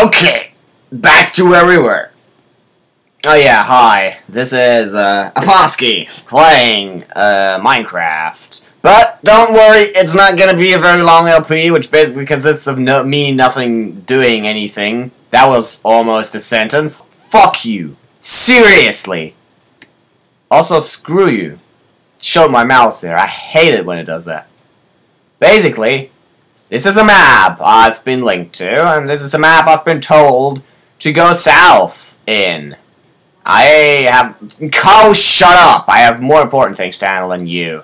Okay, back to where we were. Oh yeah, hi. This is uh, Aposky playing uh, Minecraft. But don't worry, it's not gonna be a very long LP, which basically consists of no me nothing doing anything. That was almost a sentence. Fuck you. Seriously. Also, screw you. Showed my mouse there. I hate it when it does that. Basically, this is a map I've been linked to, and this is a map I've been told to go south in. I have... Oh, shut up! I have more important things to handle than you.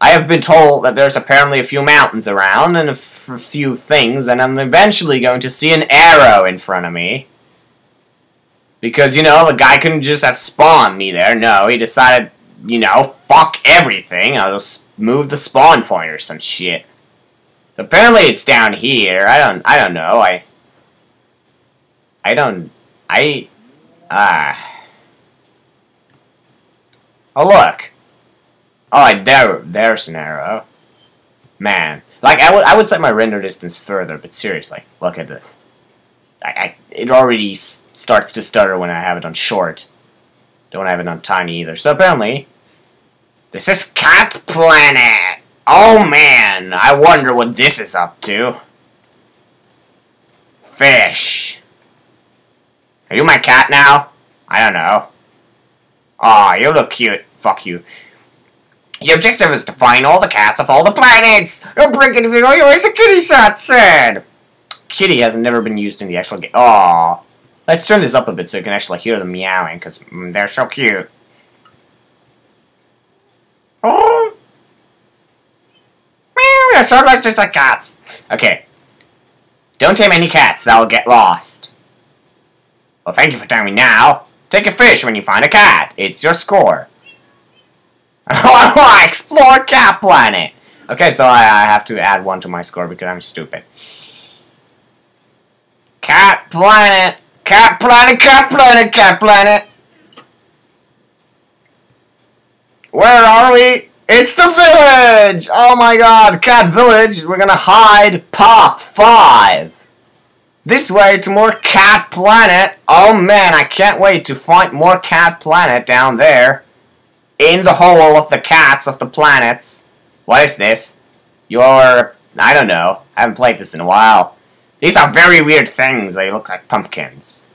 I have been told that there's apparently a few mountains around and a few things, and I'm eventually going to see an arrow in front of me. Because, you know, the guy couldn't just have spawned me there. No, he decided, you know, fuck everything. I'll just move the spawn point or some shit. Apparently it's down here. I don't I don't know. I I don't I ah Oh look. Oh there there's an arrow. Man. Like I would I would set my render distance further, but seriously, look at this. I, I it already starts to stutter when I have it on short. Don't have it on tiny either. So apparently this is Cat Planet. Oh man, I wonder what this is up to. Fish. Are you my cat now? I don't know. Aw, oh, you look cute. Fuck you. The objective is to find all the cats of all the planets! Don't break it if you you a kitty sat said! Kitty has never been used in the actual game. Aw. Let's turn this up a bit so you can actually hear them meowing, because mm, they're so cute. Oh! Meow, so just like cats. Okay. Don't tame any cats, they'll get lost. Well, thank you for telling me now. Take a fish when you find a cat. It's your score. Explore Cat Planet! Okay, so I, I have to add one to my score because I'm stupid. Cat Planet! Cat Planet, Cat Planet, Cat Planet! Where are we? It's the village! Oh my god, Cat Village! We're gonna hide Pop 5! This way to more Cat Planet! Oh man, I can't wait to find more Cat Planet down there. In the hole of the cats of the planets. What is this? Your... I don't know. I haven't played this in a while. These are very weird things. They look like pumpkins.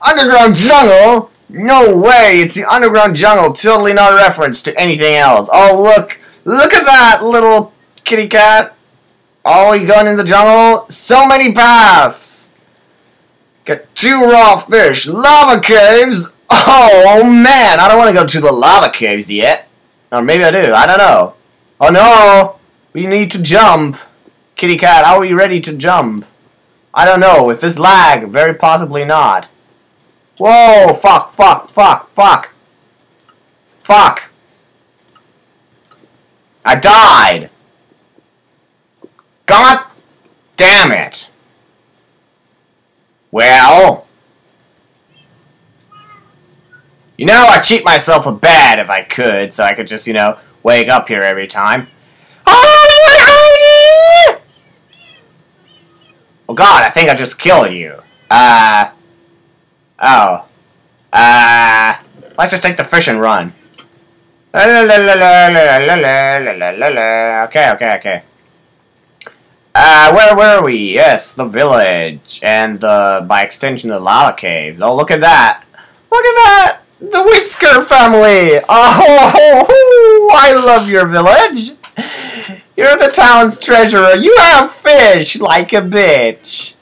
Underground jungle? No way! It's the underground jungle. Totally not a reference to anything else. Oh, look! Look at that little kitty cat. Oh, we going in the jungle? So many paths! Got two raw fish, lava caves! Oh, man! I don't want to go to the lava caves yet. Or maybe I do. I don't know. Oh, no! We need to jump. Kitty cat, are we ready to jump? I don't know. With this lag, very possibly not. Whoa! Fuck, fuck, fuck, fuck. Fuck. I died! God damn it! Well... You know, I'd cheat myself a bed if I could, so I could just, you know, wake up here every time. Oh, God, I think I just killed you. Uh... Oh. Uh, let's just take the fish and run. Okay, okay, okay. Uh, where were we? Yes, the village, and the, by extension, the lava caves. Oh, look at that! Look at that! The Whisker family! Oh, I love your village! You're the town's treasurer. You have fish like a bitch.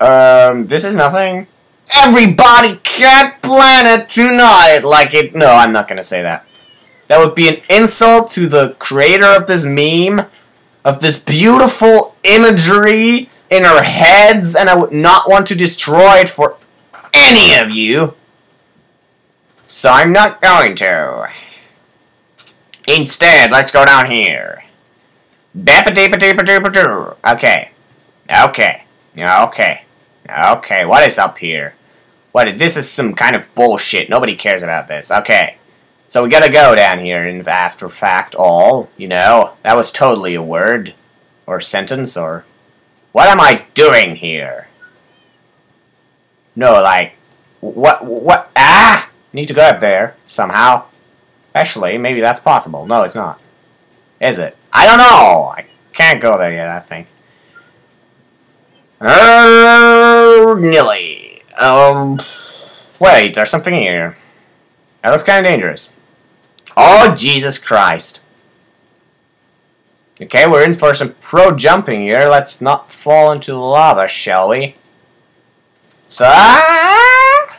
Um, this is nothing. Everybody cat planet tonight! Like it. No, I'm not gonna say that. That would be an insult to the creator of this meme, of this beautiful imagery in our heads, and I would not want to destroy it for any of you. So I'm not going to. Instead, let's go down here. Okay. Okay. Okay. Okay, what is up here? What, this is some kind of bullshit. Nobody cares about this. Okay. So we gotta go down here in after fact all, you know. That was totally a word. Or sentence, or... What am I doing here? No, like, what, what, ah! Need to go up there, somehow. Actually, maybe that's possible. No, it's not. Is it? I don't know! I can't go there yet, I think. Oh, Nilly. Um, wait, there's something here. That looks kind of dangerous. Oh, Jesus Christ. Okay, we're in for some pro jumping here. Let's not fall into the lava, shall we? Ah!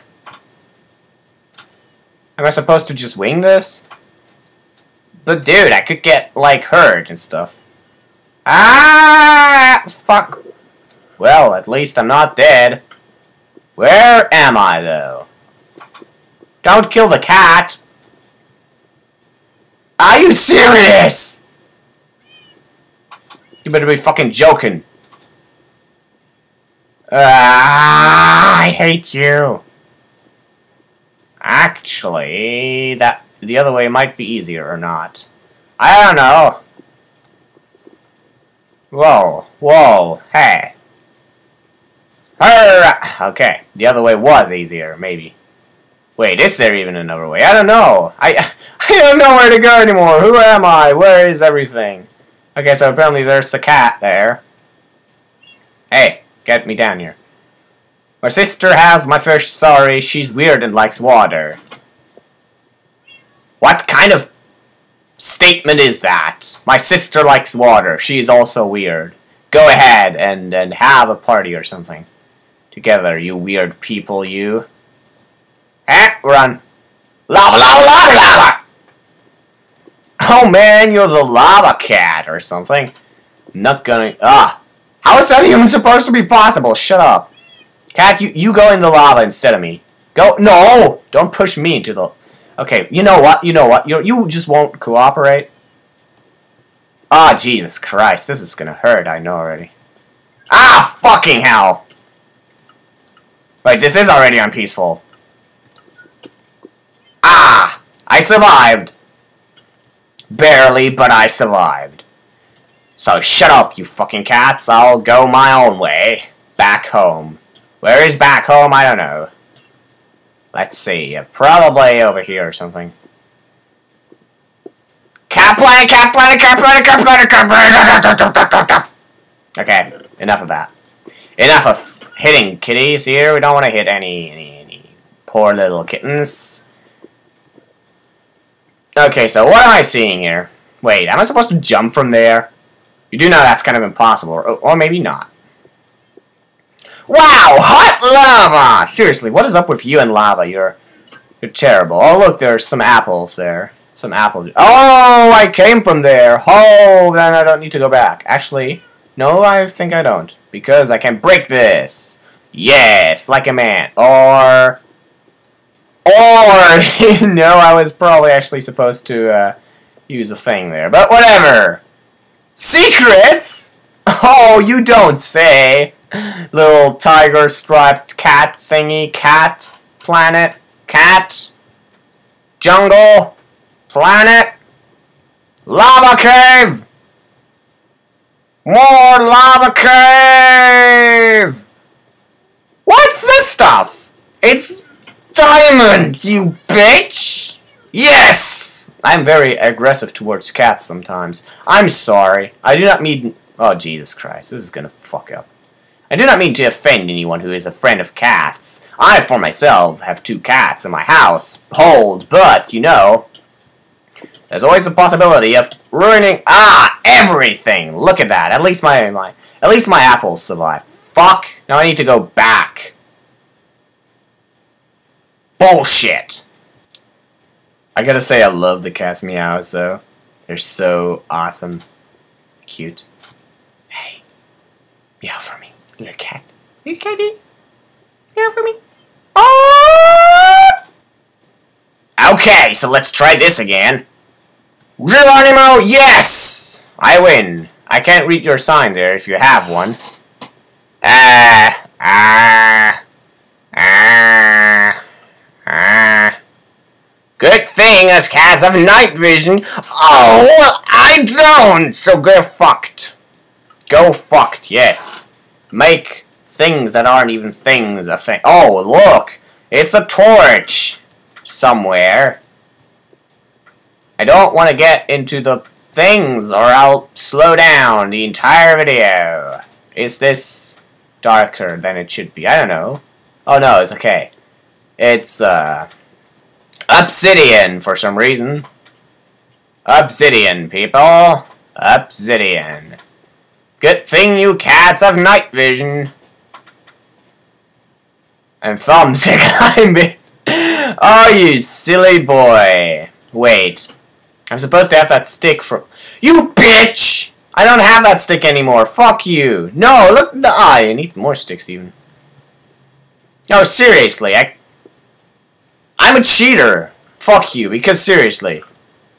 Am I supposed to just wing this? But dude, I could get, like, hurt and stuff. Ah! Fuck. Well, at least I'm not dead. Where am I, though? Don't kill the cat! Are you serious? You better be fucking joking. Ah, I hate you. Actually, that the other way might be easier or not. I don't know. Whoa, whoa, hey. Hurrah! Okay, the other way was easier, maybe. Wait, is there even another way? I don't know. I I don't know where to go anymore. Who am I? Where is everything? Okay, so apparently there's a cat there. Hey, get me down here. My sister has my first story. She's weird and likes water. What kind of statement is that? My sister likes water. She's also weird. Go ahead and, and have a party or something. Together, you weird people, you. Eh, run. Lava, lava, lava, lava! Oh man, you're the lava cat or something. not gonna. Ah! How is that even supposed to be possible? Shut up. Cat, you, you go in the lava instead of me. Go. No! Don't push me into the. Okay, you know what? You know what? You, you just won't cooperate. Ah, oh, Jesus Christ. This is gonna hurt, I know already. Ah, fucking hell! Wait, this is already on peaceful. Ah! I survived! Barely, but I survived. So shut up, you fucking cats. I'll go my own way. Back home. Where is back home? I don't know. Let's see. Probably over here or something. Cat planet, cat planet, cat planet, cat planet, cat planet. Okay, enough of that. Enough of hitting kitties here. We don't want to hit any, any, any poor little kittens. Okay, so what am I seeing here? Wait, am I supposed to jump from there? You do know that's kind of impossible, or, or maybe not. Wow, hot lava! Seriously, what is up with you and lava? You're, you're terrible. Oh, look, there's some apples there. Some apple. Oh, I came from there. Oh, then I don't need to go back. Actually, no, I think I don't. Because I can break this. Yes, like a man. Or or, you know, I was probably actually supposed to uh, use a thing there. But whatever. Secrets? Oh, you don't say. Little tiger striped cat thingy. Cat. Planet. Cat. Jungle. Planet. Lava cave! More lava cave! What's this stuff? It's diamond, you bitch! Yes! I'm very aggressive towards cats sometimes. I'm sorry. I do not mean... Oh, Jesus Christ. This is gonna fuck up. I do not mean to offend anyone who is a friend of cats. I, for myself, have two cats in my house. Hold, but, you know... There's always the possibility of ruining... Ah! Everything! Look at that. At least my... my at least my apples survive. Fuck! Now I need to go back. Bullshit! I gotta say I love the cat's meows though. They're so awesome. Cute. Hey. Meow for me. Little cat. Little catty. Meow for me. Oh! Okay, so let's try this again. Geronimo, yes! I win. I can't read your sign there if you have one. Ah, ah, ah. Ah. Good thing us cats have night vision. Oh, I don't. So go fucked. Go fucked, yes. Make things that aren't even things a thing. Oh, look! It's a torch! Somewhere. I don't want to get into the things or I'll slow down the entire video. Is this darker than it should be? I don't know. Oh no, it's okay. It's, uh, obsidian for some reason. Obsidian, people. Obsidian. Good thing you cats have night vision. And thumbs to climb it. Oh, you silly boy. Wait. I'm supposed to have that stick for- You bitch! I don't have that stick anymore. Fuck you. No, look at the eye. I need more sticks even. No, seriously. I, I'm a cheater. Fuck you. Because seriously.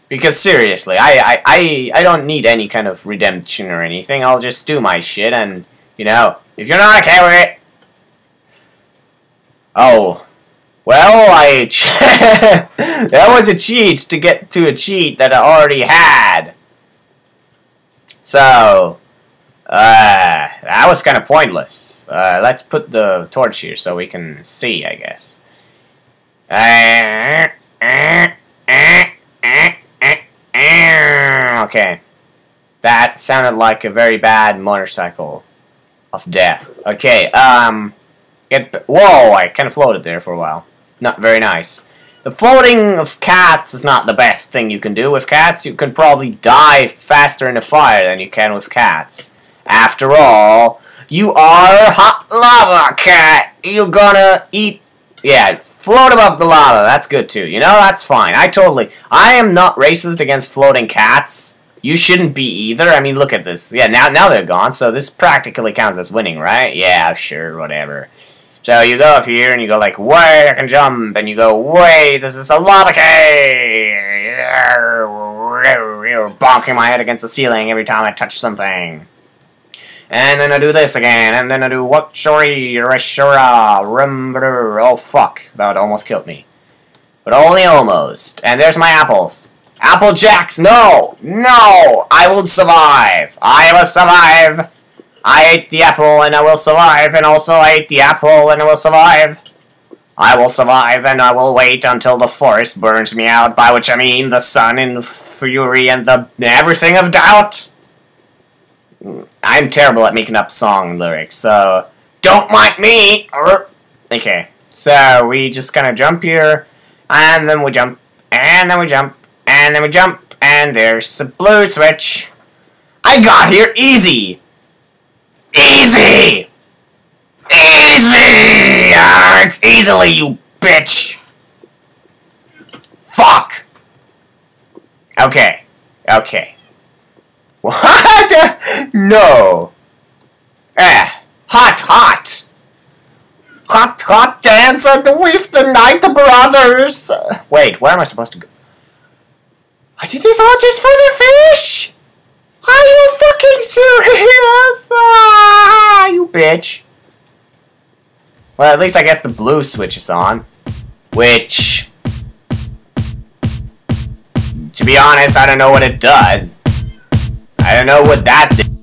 Because seriously, I, I, I, I don't need any kind of redemption or anything. I'll just do my shit and, you know, if you're not okay with it... Oh. Well, I... that was a cheat to get to a cheat that I already had. So, uh, that was kind of pointless. Uh, let's put the torch here so we can see, I guess. Uh. Okay. That sounded like a very bad motorcycle of death. Okay, um... Get, whoa, I kind of floated there for a while. Not very nice. The floating of cats is not the best thing you can do with cats. You can probably die faster in a fire than you can with cats. After all, you are hot lava cat. You're gonna eat yeah, float above the lava. That's good too. You know, that's fine. I totally... I am not racist against floating cats. You shouldn't be either. I mean, look at this. Yeah, now now they're gone, so this practically counts as winning, right? Yeah, sure, whatever. So you go up here and you go like, way I can jump, and you go, way, this is a lava cave! You're bonking my head against the ceiling every time I touch something. And then I do this again, and then I do what shori reshura remember oh fuck. That almost killed me. But only almost. And there's my apples. Apple Jacks, no! No! I will survive! I will survive! I ate the apple and I will survive, and also I ate the apple and I will survive. I will survive and I will wait until the forest burns me out, by which I mean the sun and fury and the everything of doubt. I'm terrible at making up song lyrics, so don't mind me. Okay, so we just kind of jump here, and then we jump, and then we jump, and then we jump, and there's the blue switch. I got here easy. Easy! Easy! Ah, it's easily, you bitch! Fuck! Okay. Okay. What? no. Eh. Hot, hot. Hot, hot dance with the Night Brothers. Wait, where am I supposed to go? I did this all just for the fish? Are you fucking serious? Ah, you bitch. Well, at least I guess the blue switch is on. Which... To be honest, I don't know what it does. I don't know what that did.